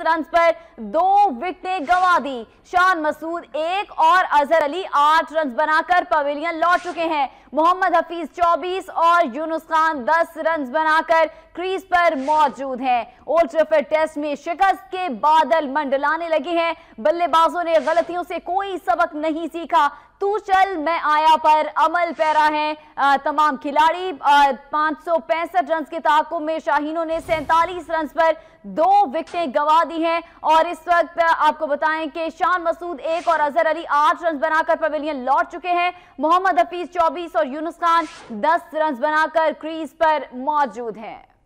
Run पर दो विकेटें गंवा दी। शान मसूद एक और अजहर अली आठ रन बनाकर पवेलियन लौट चुके हैं। मोहम्मद हफीज 24 और यूनुस खान 10 रन बनाकर क्रीज पर मौजूद हैं। ओल्ड ट्रैफर्ड टेस्ट में शिकस्त के बादल मंडलाने लगे हैं। बल्लेबाजों ने गलतियों से कोई सबक नहीं सीखा। तू चल मैं आया पर अमल पैरा है। तमाम खिलाड़ी पाँच सौ रन के ताकुब में शाहीनों ने सैंतालीस रन पर दो विकेटें गंवा दी हैं। और इस वक्त आपको बताएँ कि शान मसूद एक और अजहर अली आठ रन बनाकर पवेलियन लौट चुके हैं। मोहम्मद हफीज 24 और यूनुस खान 10 रन बनाकर क्रीज पर मौजूद हैं।